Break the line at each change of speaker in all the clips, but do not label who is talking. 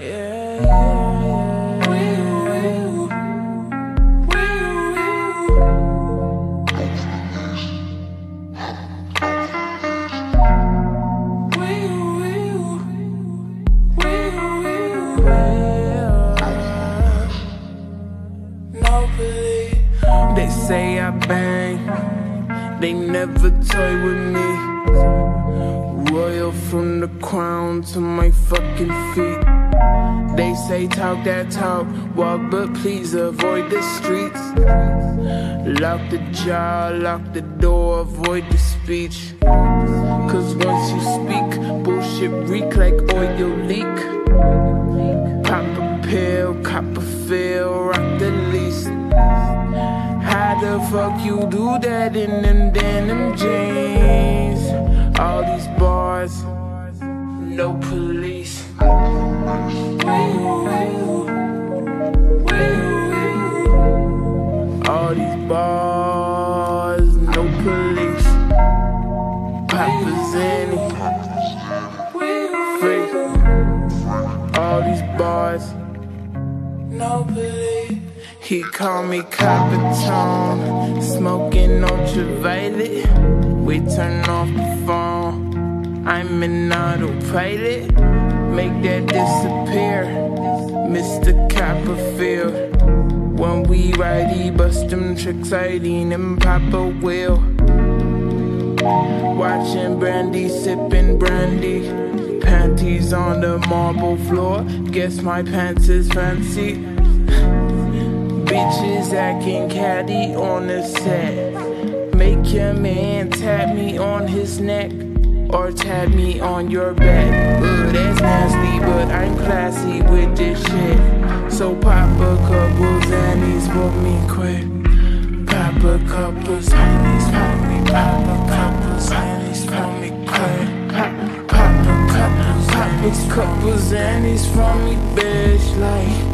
They say I bang, they never toy with me. From the crown to my fucking feet. They say talk that talk, walk but please avoid the streets. Lock the jaw, lock the door, avoid the speech. Cause once you speak, bullshit reek like oil leak. Pop a pill, cop a feel, rock the least. How the fuck you do that in them denim jeans? No police. All these bars, no police. Papa's in. Free. All these bars, no police. He called me Capitone, smoking ultraviolet. We turn off the phone. I'm in autopilot. Make that disappear, Mr. Copperfield. When we ride, he bust them tricks, Irene and Papa wheel. Watching Brandy, sipping brandy. Panties on the marble floor. Guess my pants is fancy. Bitches acting catty on the set. Make your man tap me on his neck. Or tap me on your back. Ugh, that's nasty, but I'm classy with this shit. So pop a couple Xannies for me quick. Pop a couple Xannies for me. Pop a couple Xannies for me quick. Pop, pop a couple Xannies for me, bitch. Like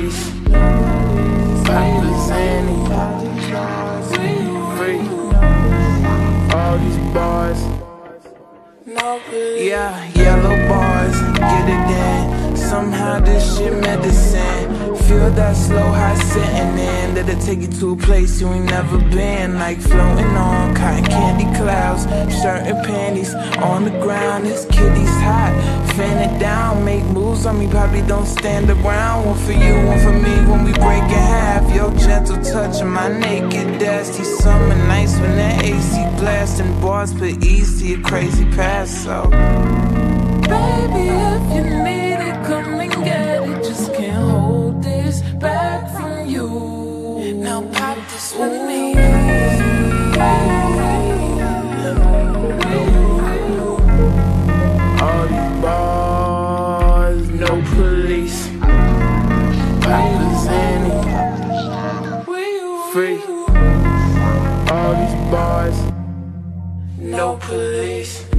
police. Papa Zanny, free. All these bars. Yeah, yellow bars, get it in. Somehow this shit medicine. Feel that slow high sitting in. That'll take you to a place you ain't never been. Like floating on cotton candy clouds. Shirt and panties on the ground. This kitty's hot. Fan it down, make moves on me. Probably don't stand around. One for you, one for me. When we break in half, your gentle touch on my naked dusty summer nights when that AC blasting bars put to your crazy past. So, baby, if you need it, come and get it. Just can't hold this back from you. Now pop this with me. All these bars, no police. Papa's in it. Free. All these bars, no police.